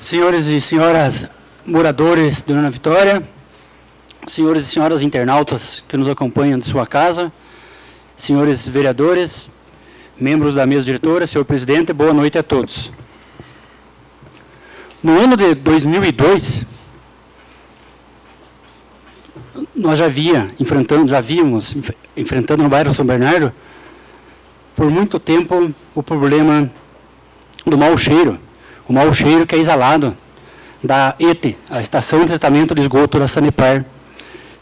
Senhores e senhoras moradores de Dona Vitória, senhores e senhoras internautas que nos acompanham de sua casa, senhores vereadores, membros da mesa diretora, senhor presidente, boa noite a todos. No ano de 2002, nós já via enfrentando, já víamos enfrentando no bairro São Bernardo por muito tempo o problema do mau cheiro, o mau cheiro que é exalado da ETE, a Estação de Tratamento de Esgoto da Sanepar,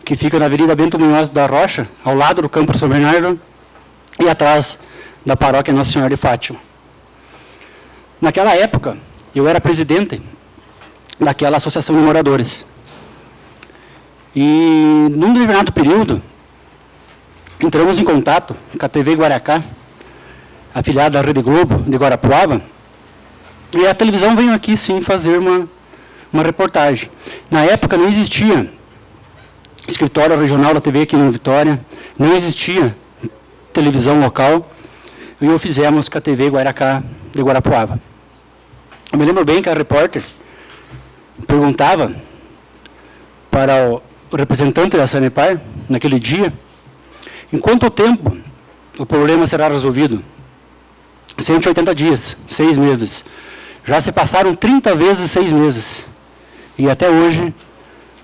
que fica na Avenida Bento Munhoz da Rocha, ao lado do Campo São Bernardo e atrás da paróquia Nossa Senhora de Fátima. Naquela época, eu era presidente daquela associação de moradores. E, num determinado período, entramos em contato com a TV Guaracá, afiliada à Rede Globo de Guarapuava, e a televisão veio aqui, sim, fazer uma, uma reportagem. Na época não existia escritório regional da TV aqui no Vitória, não existia televisão local, e o fizemos com a TV Guaracá de Guarapuava. Eu me lembro bem que a repórter perguntava para o representante da Sanepar, naquele dia, em quanto tempo o problema será resolvido? 180 dias, seis meses. Já se passaram 30 vezes seis meses. E até hoje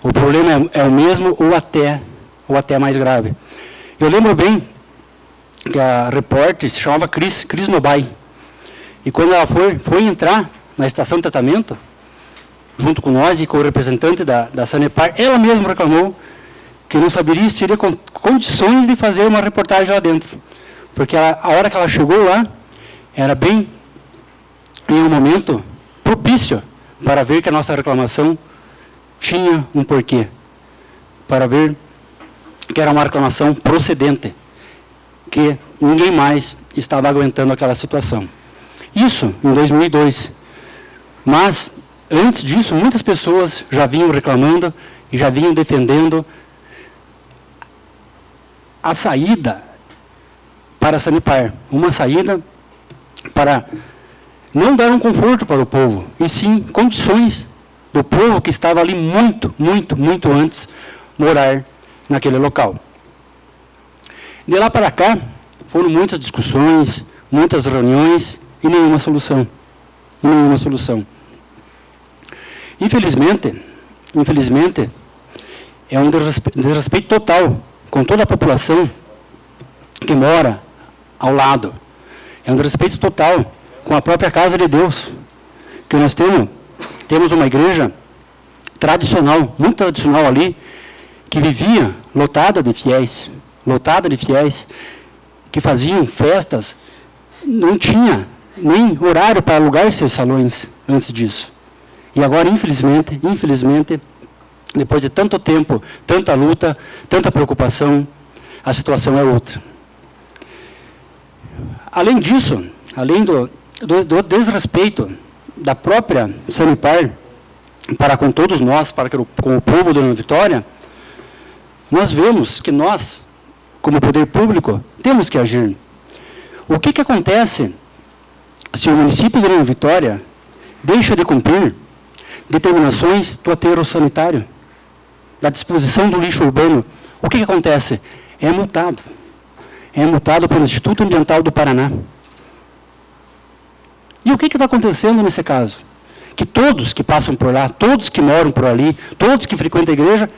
o problema é, é o mesmo ou até, ou até mais grave. Eu lembro bem que a repórter se chamava Cris, Cris Nobai. E quando ela foi, foi entrar na estação de tratamento, junto com nós e com o representante da, da Sanepar, ela mesma reclamou que não saberia se teria condições de fazer uma reportagem lá dentro. Porque a, a hora que ela chegou lá, era bem em um momento propício para ver que a nossa reclamação tinha um porquê. Para ver que era uma reclamação procedente, que ninguém mais estava aguentando aquela situação. Isso em 2002. Mas Antes disso, muitas pessoas já vinham reclamando e já vinham defendendo a saída para Sanepar. Uma saída para não dar um conforto para o povo, e sim condições do povo que estava ali muito, muito, muito antes morar naquele local. De lá para cá, foram muitas discussões, muitas reuniões e nenhuma solução. Nenhuma solução. Infelizmente, infelizmente, é um desrespeito total com toda a população que mora ao lado. É um desrespeito total com a própria casa de Deus. Que nós temos, temos uma igreja tradicional, muito tradicional ali, que vivia lotada de fiéis, lotada de fiéis, que faziam festas, não tinha nem horário para alugar seus salões antes disso. E agora, infelizmente, infelizmente, depois de tanto tempo, tanta luta, tanta preocupação, a situação é outra. Além disso, além do, do, do desrespeito da própria Sanipar para com todos nós, para com o povo Nova Vitória, nós vemos que nós, como poder público, temos que agir. O que, que acontece se o município de Nova Vitória deixa de cumprir determinações do aterro sanitário, da disposição do lixo urbano, o que, que acontece? É multado. É multado pelo Instituto Ambiental do Paraná. E o que está acontecendo nesse caso? Que todos que passam por lá, todos que moram por ali, todos que frequentam a igreja,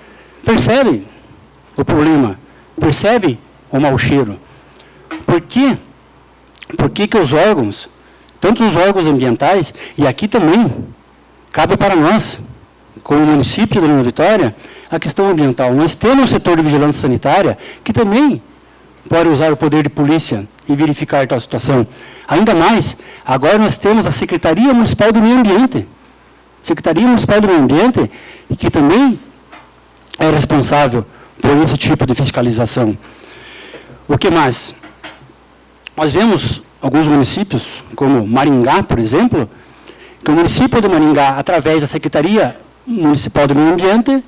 percebem o problema, percebem o mau cheiro. Por quê? Por que, que os órgãos, tanto os órgãos ambientais, e aqui também, Cabe para nós, como município de Nova Vitória, a questão ambiental. Nós temos um setor de vigilância sanitária que também pode usar o poder de polícia e verificar tal situação. Ainda mais, agora nós temos a Secretaria Municipal do Meio Ambiente. Secretaria Municipal do Meio Ambiente, que também é responsável por esse tipo de fiscalização. O que mais? Nós vemos alguns municípios, como Maringá, por exemplo, que o município de Maringá, através da Secretaria Municipal do Meio Ambiente,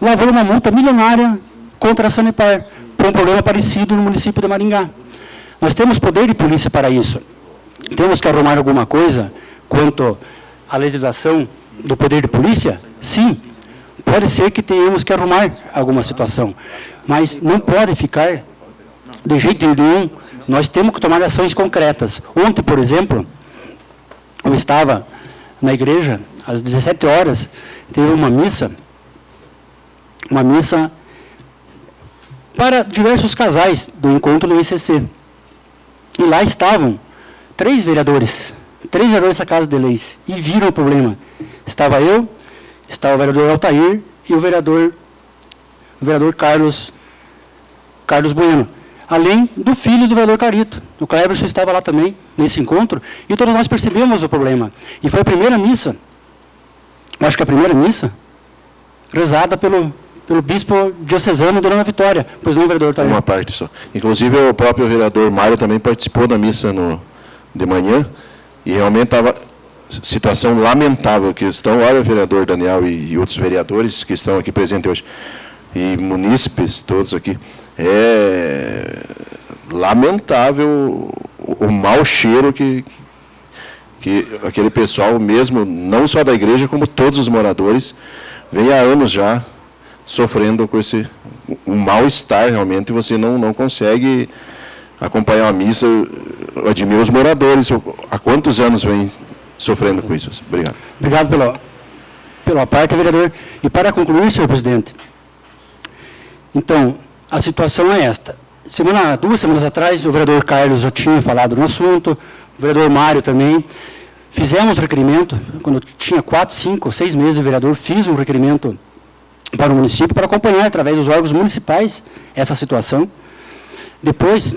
lavou uma multa milionária contra a Sanepar, por um problema parecido no município de Maringá. Nós temos poder de polícia para isso. Temos que arrumar alguma coisa quanto a legislação do poder de polícia? Sim. Pode ser que tenhamos que arrumar alguma situação, mas não pode ficar de jeito nenhum. Nós temos que tomar ações concretas. Ontem, por exemplo, eu estava na igreja, às 17 horas, teve uma missa, uma missa para diversos casais do encontro do ICC. E lá estavam três vereadores, três vereadores da Casa de Leis, e viram o problema. Estava eu, estava o vereador Altair e o vereador, o vereador Carlos, Carlos Bueno. Além do filho do vereador Carito. O Cleberson estava lá também, nesse encontro, e todos nós percebemos o problema. E foi a primeira missa, acho que a primeira missa, rezada pelo, pelo bispo diocesano Dona Vitória, pois não, vereador Altair? Uma parte só. Inclusive, o próprio vereador Mário também participou da missa no, de manhã, e realmente estava situação lamentável que estão, olha o vereador Daniel e, e, outros vereadores que estão aqui presentes hoje, e munícipes todos aqui, é lamentável o, o mau cheiro que, que aquele pessoal mesmo, não só da igreja, como todos os moradores, vem há anos já sofrendo com esse um mal-estar realmente, você não, não consegue acompanhar a missa. Eu admiro os moradores. Há quantos anos vem sofrendo com isso. Obrigado. Obrigado pela, pela parte, vereador. E para concluir, senhor presidente, então, a situação é esta. Semana, duas semanas atrás, o vereador Carlos já tinha falado no assunto, o vereador Mário também. Fizemos requerimento, quando eu tinha quatro, cinco, seis meses de vereador, fiz um requerimento para o município para acompanhar, através dos órgãos municipais, essa situação. Depois,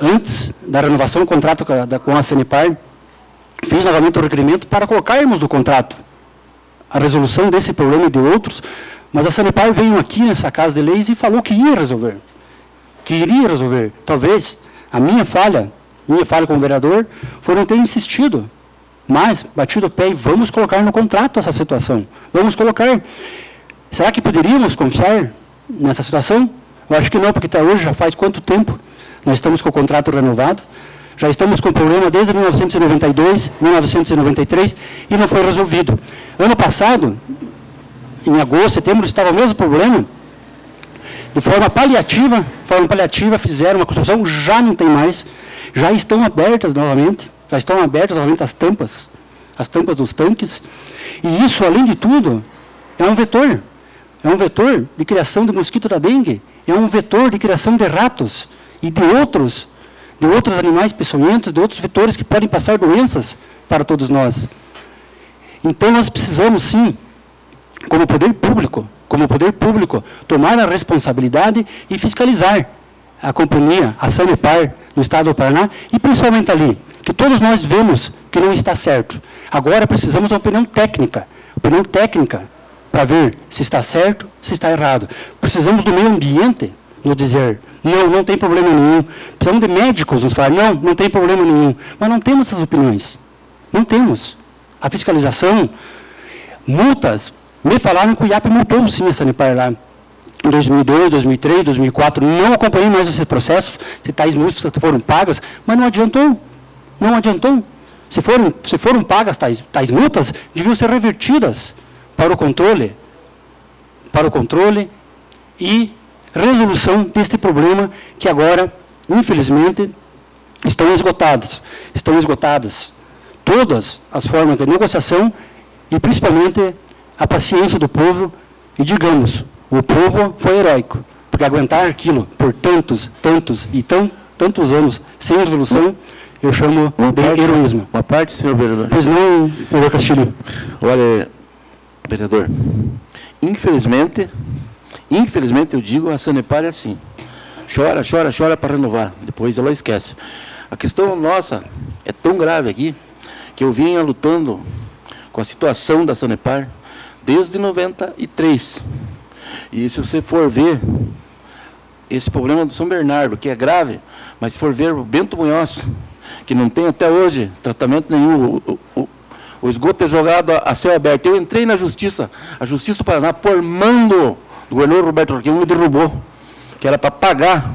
antes da renovação do contrato com a, com a fiz novamente o requerimento para colocarmos no contrato a resolução desse problema e de outros, mas a Sanepar veio aqui nessa Casa de Leis e falou que ia resolver, que iria resolver. Talvez a minha falha, minha falha como vereador, foi não ter insistido, mas batido o pé e vamos colocar no contrato essa situação. Vamos colocar. Será que poderíamos confiar nessa situação? Eu acho que não, porque até hoje já faz quanto tempo nós estamos com o contrato renovado. Já estamos com problema desde 1992, 1993 e não foi resolvido. Ano passado, em agosto, setembro, estava o mesmo problema. De forma paliativa, forma paliativa, fizeram uma construção, já não tem mais, já estão abertas novamente, já estão abertas novamente as tampas, as tampas dos tanques. E isso, além de tudo, é um vetor. É um vetor de criação de mosquito da dengue, é um vetor de criação de ratos e de outros de outros animais peçonhentos, de outros vetores que podem passar doenças para todos nós. Então nós precisamos sim, como poder público, como poder público, tomar a responsabilidade e fiscalizar a companhia, a Sanepar, no estado do Paraná, e principalmente ali, que todos nós vemos que não está certo. Agora precisamos de uma opinião técnica, opinião técnica, para ver se está certo, se está errado. Precisamos do meio ambiente, nos dizer, não, não tem problema nenhum. Precisamos de médicos nos falar, não, não tem problema nenhum. Mas não temos essas opiniões. Não temos. A fiscalização, multas. Me falaram que o IAP multou sim a Sanepar lá. Em 2002, 2003, 2004, não acompanhei mais esse processo, se tais multas foram pagas, mas não adiantou. Não adiantou. Se foram, se foram pagas tais, tais multas, deviam ser revertidas para o controle, para o controle e resolução deste problema que agora, infelizmente, estão esgotadas. Estão esgotadas todas as formas de negociação e principalmente a paciência do povo. E digamos, o povo foi heróico, porque aguentar aquilo por tantos, tantos e tão, tantos anos sem resolução, eu chamo uma de parte, heroísmo. Uma parte, senhor vereador. Pois não, vereador Castilho. Olha, vereador, infelizmente, Infelizmente, eu digo, a Sanepar é assim. Chora, chora, chora para renovar. Depois ela esquece. A questão nossa é tão grave aqui que eu vinha lutando com a situação da Sanepar desde 93. E se você for ver esse problema do São Bernardo, que é grave, mas se for ver o Bento Munhoz, que não tem até hoje tratamento nenhum, o, o, o esgoto é jogado a, céu aberto. Eu entrei na justiça, a Justiça do Paraná, por mando o governador Roberto Roquinho me derrubou, que era para pagar,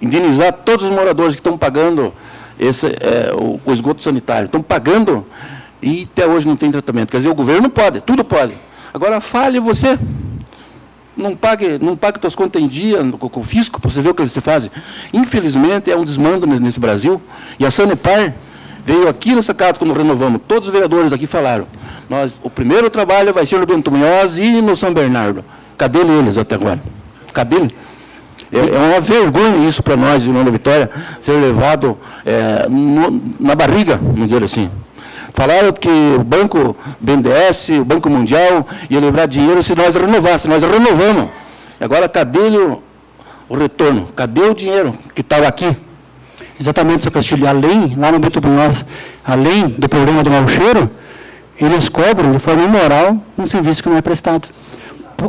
indenizar todos os moradores que estão pagando esse, é, o, o, esgoto sanitário. Estão pagando E até hoje não tem tratamento. Quer dizer, o governo pode, tudo pode. Agora, fale você. Não pague, não pague suas contas em dia com, o fisco, para você ver o que eles fazem. Infelizmente, é um desmando nesse Brasil. E a Sanepar veio aqui nessa casa, quando renovamos, todos os vereadores aqui falaram, nós, o primeiro trabalho vai ser no Bento Munhoz e no São Bernardo. Cadê eles até agora? Cadê? É, é uma vergonha isso para nós, o Nova Vitória, ser levado é, no, na barriga, vamos dizer assim. Falaram que o Banco BNDES, o Banco Mundial, ia liberar dinheiro se nós renovássemos. Nós renovamos. Agora, cadê o, o retorno? Cadê o dinheiro que estava aqui? Exatamente, seu Castilho. Além, lá no Beto Bunhós, além do problema do mau cheiro, eles cobram de forma imoral um serviço que não é prestado.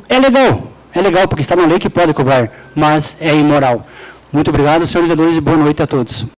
É legal, é legal, porque está na lei que pode cobrar, mas é imoral. Muito obrigado, senhores vereadores, e boa noite a todos.